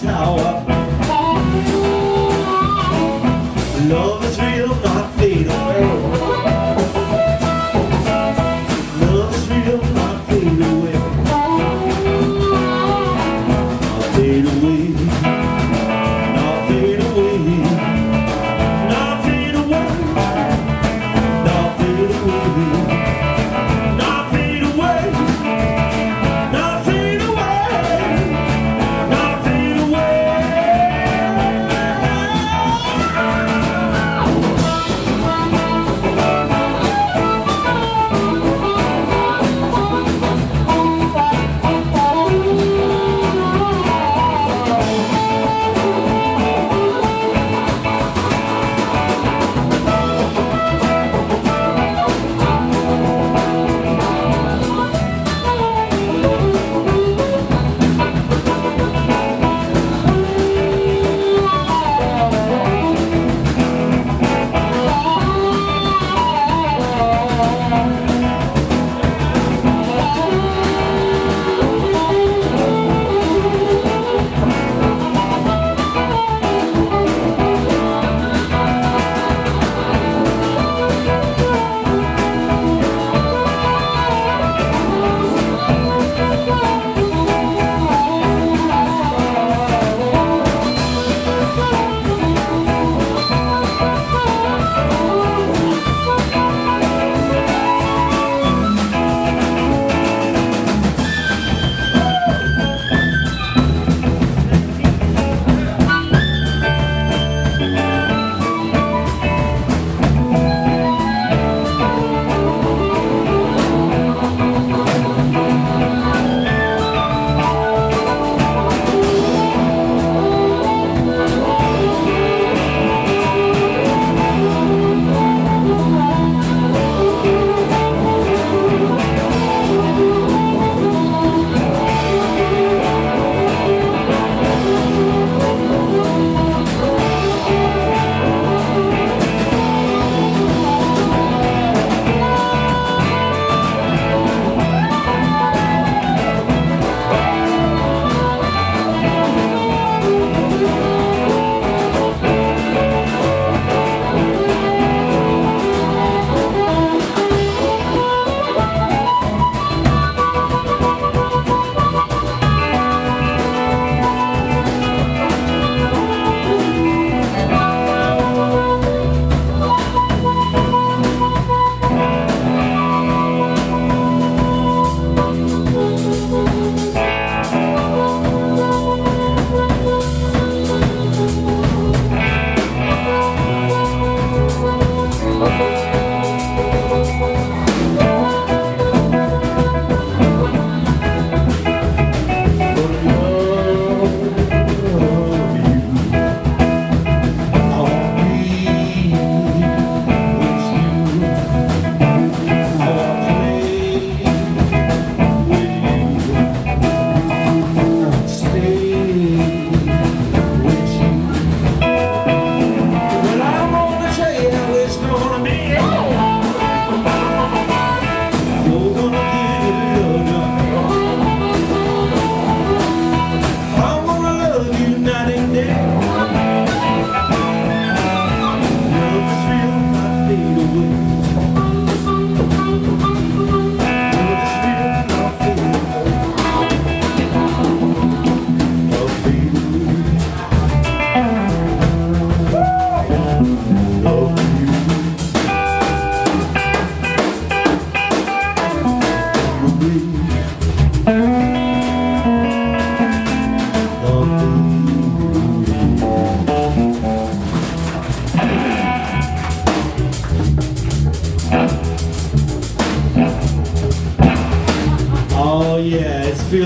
Away.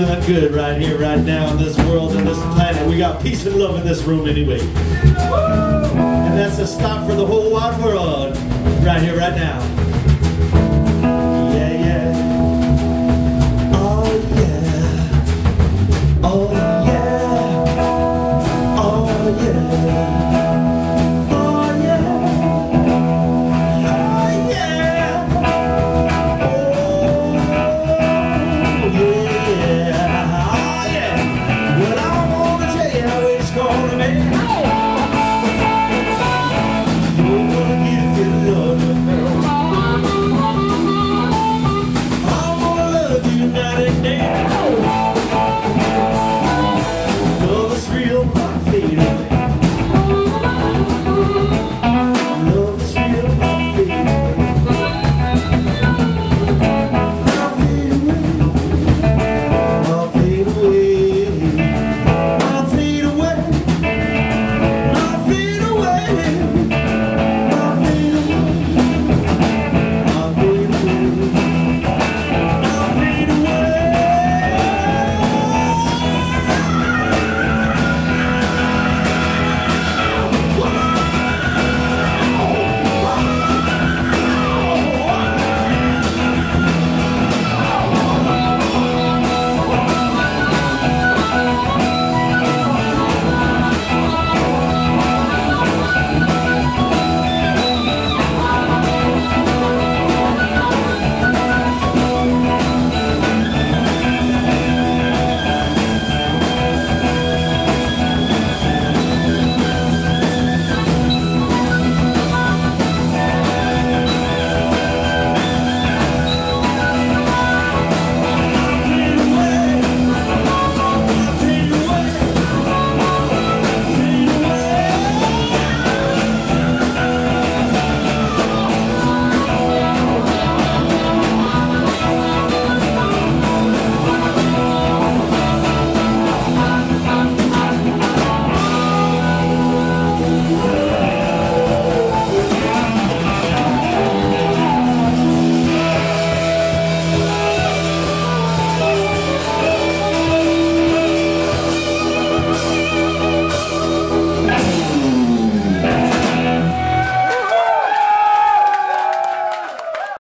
not good right here, right now in this world and this planet. We got peace and love in this room anyway. And that's a stop for the whole wide world right here, right now.